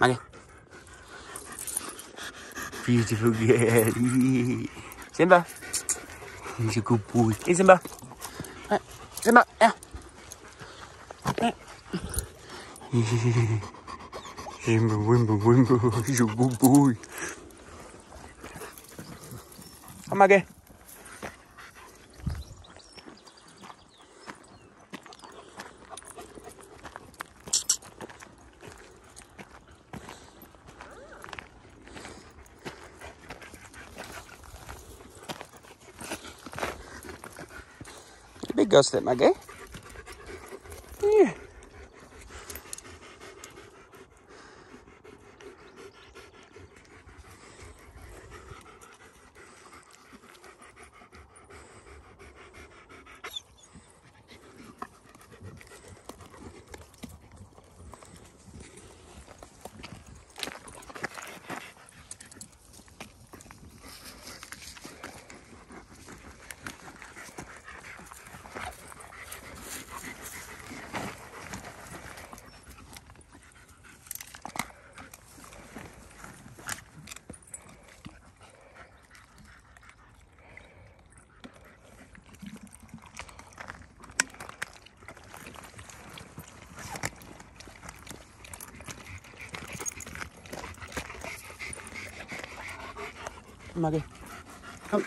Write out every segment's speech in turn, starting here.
Maggie. Beautiful girl. Simba. He's a good boy. Hey, Simba. Hey, Simba, yeah. Hey. Simba, Wimba, Wimba. He's a good boy. Come, Maggie. Big girl slip, Maggie. Maggie. Come.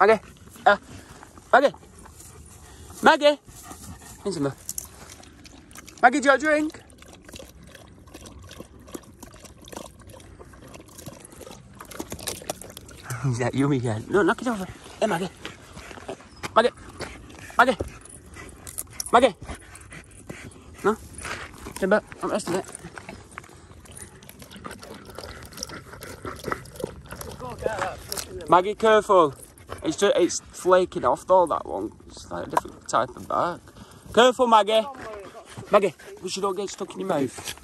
Maggie. Ah. Maggie. Maggie. Simba. Maggie, do you drink? Is that yummy again? No, knock it over. Hey, Maggie. Maggie. Maggie. Maggie. No? Simba, I'm resting it. Go get that fucking Maggie, careful. It's just, it's flaking off though, that one. It's like a different type of bark. Careful, Maggie. Maggie, we should not get stuck in your mouth.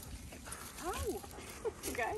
Ow. Oh, okay.